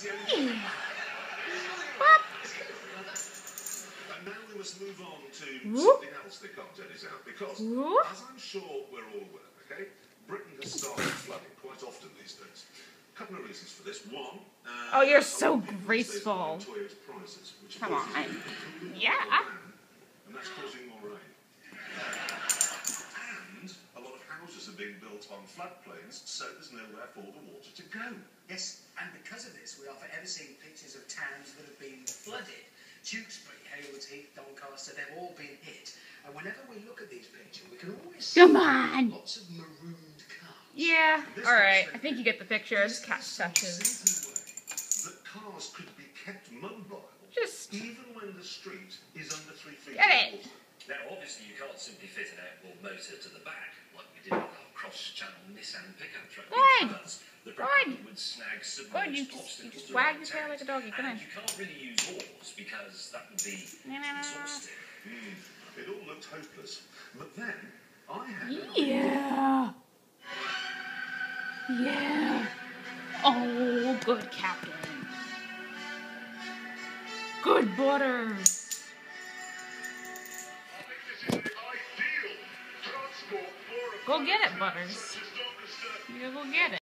And now we must move on to something else that can't get us out because, as I'm sure we're all aware, okay, Britain has started flooding quite often these days. A couple of reasons for this. One, uh, Oh, you're so graceful. prices, Come on. Yeah. and that's causing more rain. And a lot of houses are being built on floodplains, so there's nowhere for the water to go. Yes, and because of this, we are forever seeing pictures of towns that have been flooded. Tewkesbury, Haywards Heath, Doncaster, they've all been hit. And whenever we look at these pictures, we can always see Come on. lots of marooned cars. Yeah. All right. I think you get the picture. Just catch touches. Simple that cars could be kept mobile Just even when the street is under three feet Get it. Now, obviously, you can't simply fit an outboard motor to the back like we did with our cross-channel Nissan pickup truck. Good. Because The Good. propeller would you just- you just wag your tail like a doggy, come on. you can't really use oars because that would be na, na, na. exhausting. Hmm, it all looked hopeless. But then I had Yeah. Yeah. Oh, good captain. Good butter. Go get it, Butters. You go get it.